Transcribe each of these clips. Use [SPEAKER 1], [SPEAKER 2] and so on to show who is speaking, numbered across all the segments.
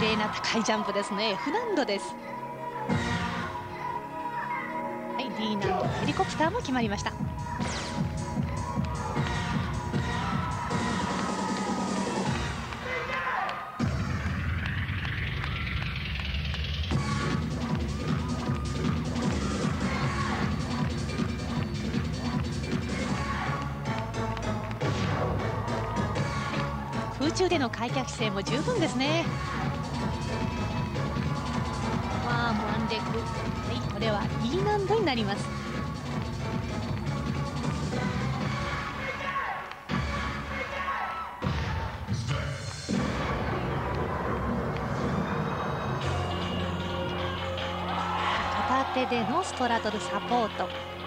[SPEAKER 1] 麗な高いジャンプですね。F 難度です。はい D 難度ヘリコプターも決まりました。空中での開脚姿勢も十分ですね。ワームワンレッグはいこれは E 難度になります。片手でのストラドルサポート。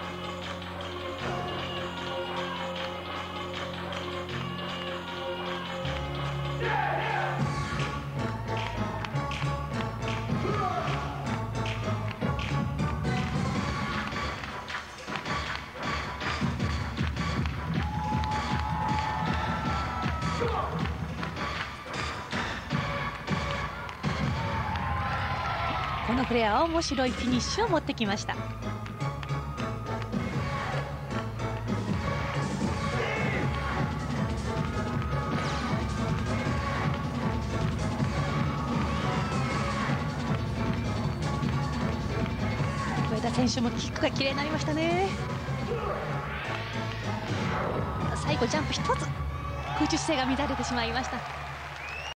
[SPEAKER 1] このフレアは面白いフィニッシュを持ってきました。上田選手もキックが綺麗になりましたね。最後ジャンプ一つ。空中姿勢が乱れてしまいました。